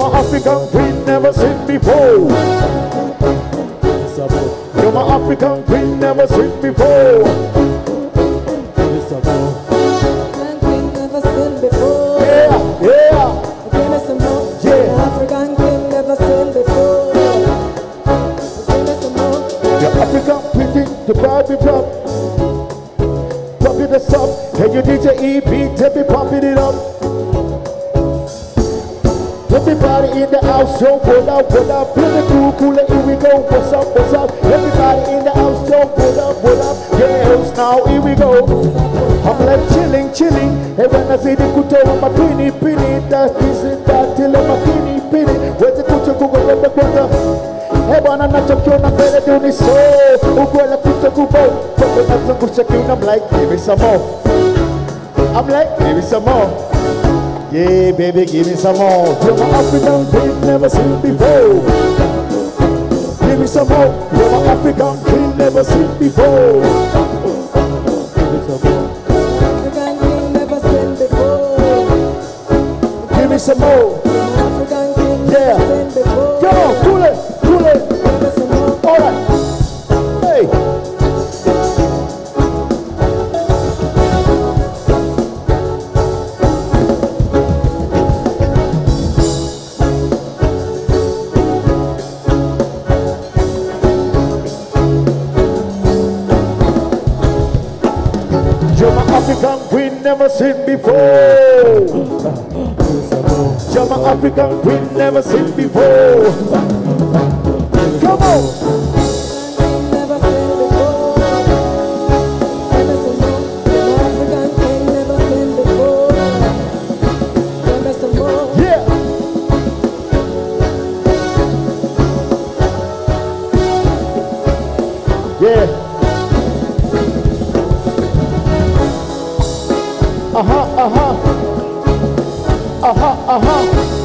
my African queen, never seen before. You're my African queen, never seen before. African king never. Yeah, yeah. Give me some more. Yeah. African king never seen before. Give me some more. Your African pretty, the Barbie pop. Pop it up. Hey, you DJ EP, me popping it up. Everybody in the house, yo, what up, what up? Feel the cool, cooler, here we go. What's up, what's up? Everybody in the house, yo, what up, what up? Yeah, house now, here we go. I'm like chilling, chilling. Hey, when I see the kuto, I'm a pinny, pinny. That's this and that, till I'm a pinny, pinny. Where's the kuto, kuko, rubber, quarter? Hey, bwana nachokiona mbele ndio ni so ukwela kuto kubo Toke nazungusha kiuno I'm like give me some more I'm like give me some more Yeah baby give me some more. You're my African queen never seen before. Give me some more. You're my African queen never seen before. Give me some more. African king never seen before. Give me some more African queen, never seen before. My African queen, never seen before. Come on. King Yeah. Uh huh,